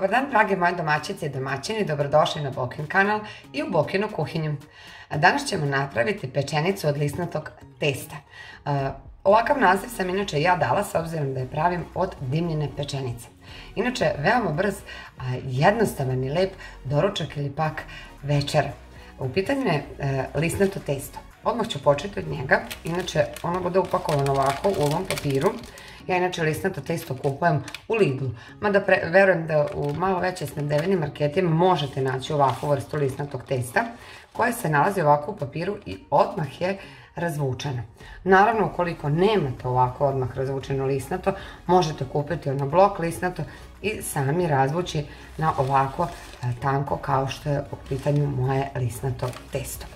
Dobar dan, drage moje domaćice i domaćini, dobrodošli na Bokin kanal i u Bokinu kuhinju. Danas ćemo napraviti pečenicu od lisnatog testa. Ovakav naziv sam inače ja dala s obzirom da je pravim od dimljene pečenice. Inače, veoma brz, jednostavan i lep doručak ili pak večer. U pitanju je e, lisnato testo. Odmah ću početi od njega, inače ono bude upakovano ovako u ovom papiru. Ja inače lisnato testo kupujem u Lidlu, mada verujem da u malo veće snabdevenim marketima možete naći ovakvu vrstu lisnatog testa koje se nalazi ovako u papiru i odmah je razvučeno. Naravno, ukoliko nemate ovako odmah razvučeno lisnato, možete kupiti ono blok lisnato i sami razvući na ovako e, tanko kao što je u pitanju moje lisnato testo.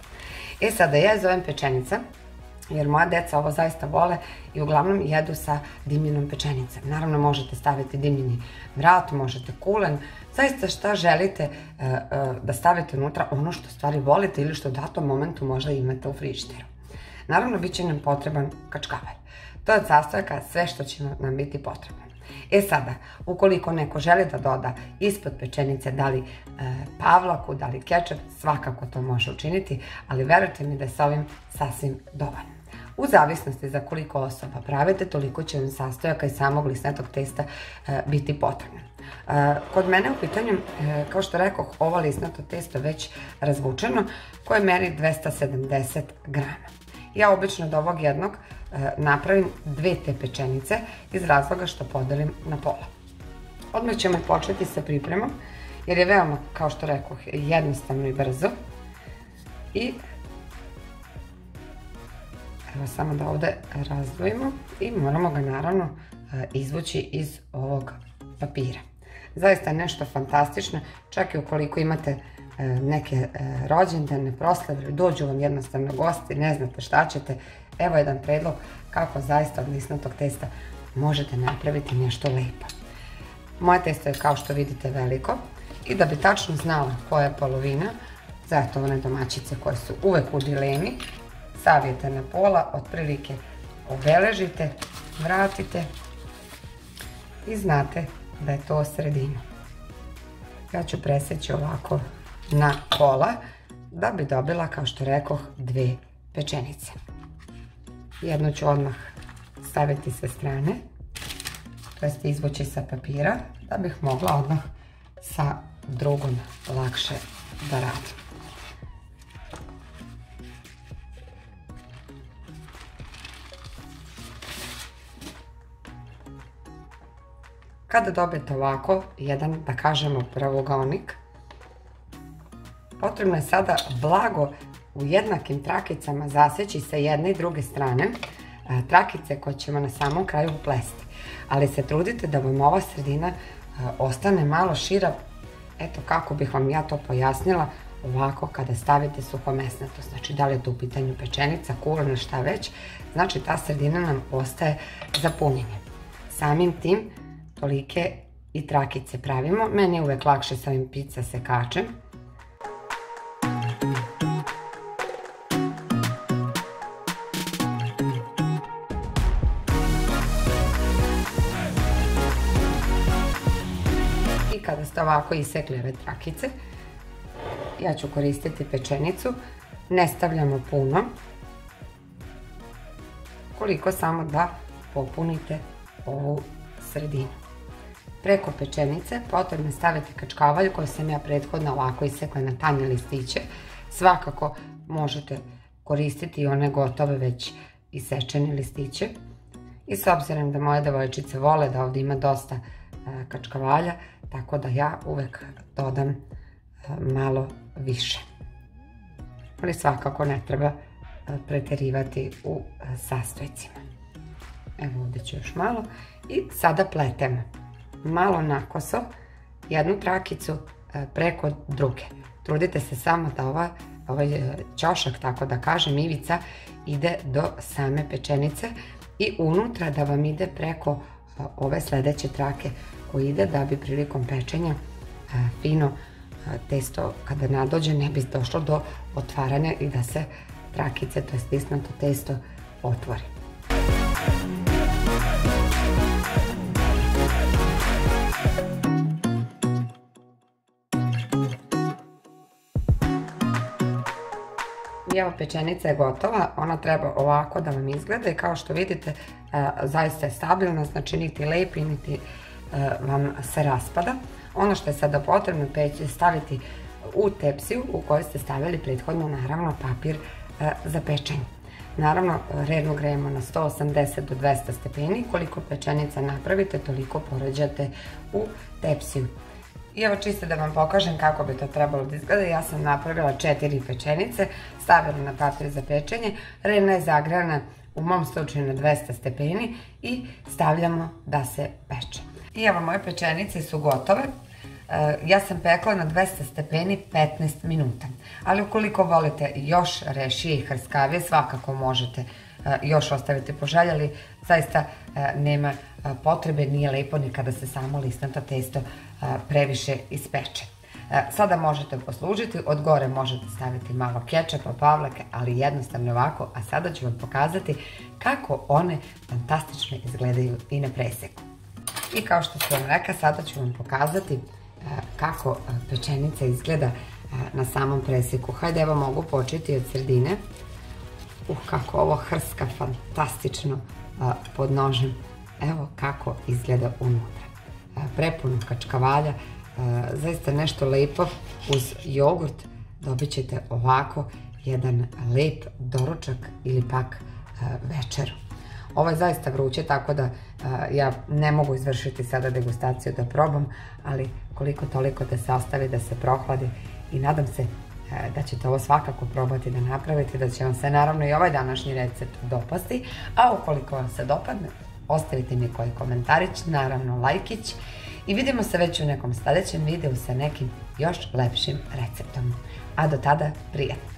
E sada ja zovem pečenica, jer moja deca ovo zaista vole i uglavnom jedu sa dimljenom pečenicom. Naravno možete staviti dimljeni vrat, možete kulen, zaista šta želite e, e, da stavite unutra, ono što stvari volite ili što u datom momentu možda imate u frižiteru. Naravno bit će nam potreban kačkavalj. To je od sastojaka sve što će nam biti potrebno. E sada, ukoliko neko želi da doda ispod pečenice da li e, pavlaku, da li kečap, svakako to može učiniti, ali verujte mi da je sa ovim sasvim dovoljno. U zavisnosti za koliko osoba pravite, toliko će vam sastojaka i samog lisnetog testa e, biti potrebno. E, kod mene u pitanju, kao što rekao, ovo lisnato testo već razvučeno, koje meri 270 grama. Ja obično od ovog jednog E, napravim dve te pečenice iz razloga što podelim na pola. Odmah ćemo početi sa pripremom jer je veoma, kao što rekao, jednostavno i brzo. I samo da ovdje razdvojimo i moramo ga naravno e, izvući iz ovog papira. Zaista je nešto fantastično, čak i ukoliko imate e, neke rođendane, proslave, dođu vam jednostavno gosti, ne znate šta ćete, Evo jedan predlog kako zaista od lisnatog testa možete napraviti nešto lijepo. Moje testo je kao što vidite veliko i da bi tačno znala koja je polovina, zato one domaćice koje su uvek u dilemi, savijete na pola, otprilike obeležite, vratite i znate da je to sredina. Ja ću presjeći ovako na pola da bi dobila, kao što rekoh, dve pečenice. Jednu ću odmah staviti sa strane, to jest izvući sa papira, da bih mogla odmah sa drugom lakše da radim. Kada dobijete ovako jedan, da kažemo, pravogonik, potrebno je sada blago u jednakim trakicama zaseći sa jedne i druge strane trakice koje ćemo na samom kraju uplesti. Ali se trudite da vam ova sredina ostane malo šira, eto kako bih vam ja to pojasnila, ovako kada stavite suhomesnato, znači da li je to u pitanju pečenica, kulena, šta već, znači ta sredina nam ostaje za punjenje. Samim tim tolike i trakice pravimo, meni je uvek lakše sa ovim pizza sekačem, kada ste ovako isekli ove trakice, ja ću koristiti pečenicu, ne stavljamo puno, koliko samo da popunite ovu sredinu. Preko pečenice potrebno staviti kačkavalj koju sam ja prethodno ovako isekla na tanje listiće. Svakako možete koristiti i one gotove već isečene listiće. I s obzirom da moje devojčice vole da ovdje ima dosta e, kačkavalja, tako da ja uvek dodam e, malo više. Ali svakako ne treba e, preterivati u sastojcima. Evo ovdje ću još malo. I sada pletemo. Malo nakoso, jednu trakicu preko druge. Trudite se samo da ova, ovaj ćošak, tako da kažem, ivica, ide do same pečenice i unutra da vam ide preko ove sljedeće trake koji ide da bi prilikom pečenja fino testo kada nadođe ne bi došlo do otvaranja i da se trakice, to je stisnuto testo, otvori. I evo pečenica je gotova, ona treba ovako da vam izgleda i kao što vidite e, zaista je stabilna, znači niti lepi niti e, vam se raspada. Ono što je sada potrebno je staviti u tepsiju u kojoj ste stavili prethodno naravno papir e, za pečenje. Naravno, redno grejemo na 180 do 200 stepeni. Koliko pečenica napravite, toliko poređate u tepsiju. I evo čisto da vam pokažem kako bi to trebalo da izgleda. Ja sam napravila četiri pečenice, stavila na papir za pečenje. Rena je zagrana u mom slučaju na 200 stepeni i stavljamo da se peče. I evo moje pečenice su gotove. E, ja sam pekla na 200 stepeni 15 minuta. Ali ukoliko volite još rešije i hrskavije, svakako možete e, još ostaviti poželjali. Zaista e, nema potrebe, nije lepo ni kada se samo listnato testo previše ispeče. Sada možete poslužiti, od gore možete staviti malo kečapa, pavlake, ali jednostavno ovako, a sada ću vam pokazati kako one fantastično izgledaju i na preseku. I kao što sam vam rekla, sada ću vam pokazati kako pečenica izgleda na samom preseku. Hajde, evo mogu početi od sredine. Uh, kako ovo hrska fantastično pod nožem. Evo kako izgleda unutra. Prepuno kačkavalja, zaista nešto lepo uz jogurt dobit ćete ovako jedan lep doručak ili pak večeru. Ovo je zaista vruće, tako da ja ne mogu izvršiti sada degustaciju da probam, ali koliko toliko da se ostavi, da se prohladi i nadam se da ćete ovo svakako probati da napravite, da će vam se naravno i ovaj današnji recept dopasti, a ukoliko vam se dopadne, ostavite mi koji komentarić, naravno lajkić i vidimo se već u nekom sljedećem videu sa nekim još lepšim receptom. A do tada, prijatno!